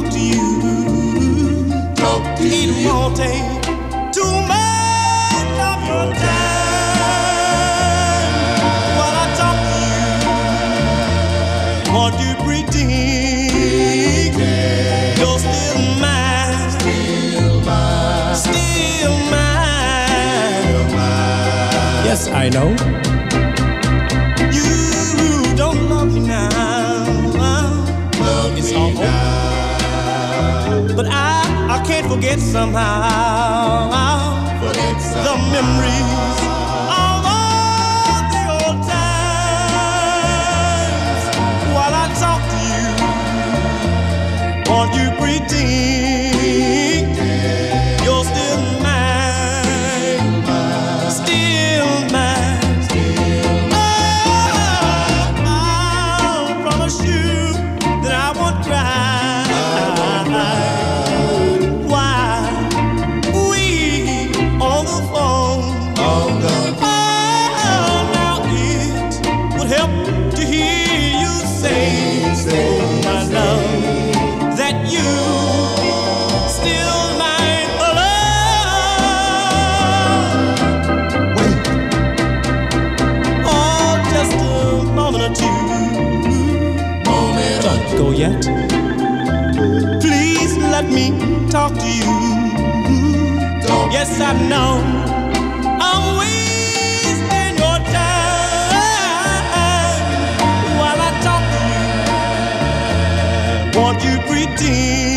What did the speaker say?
talk to you. Talk to it you. won't take too much of your time while I talk to you. Want you pretend you're still mine, Still mine. still mine. Yes, I know. But I, I can't forget somehow. Forget the some memories go yet. Please let me talk to you. Talk Yes, I know I'm wasting your time while I talk to you. Won't you pretend